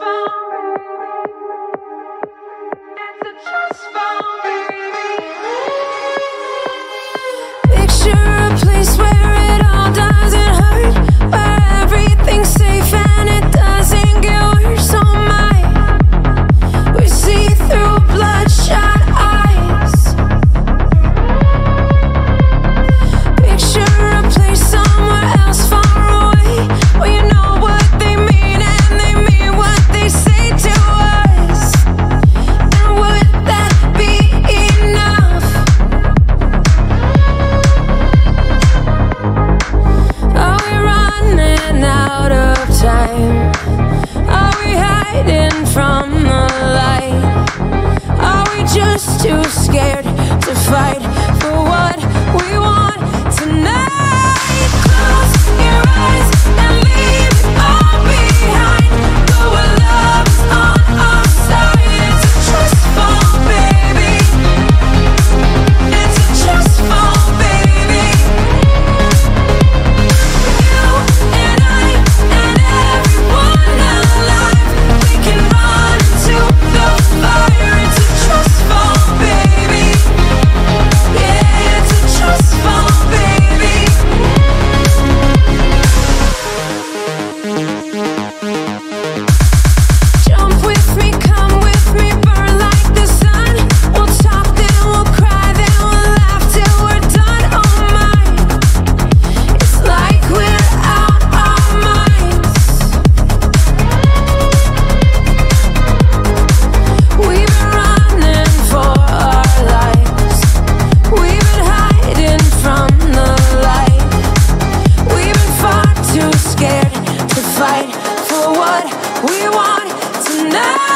too we want tonight.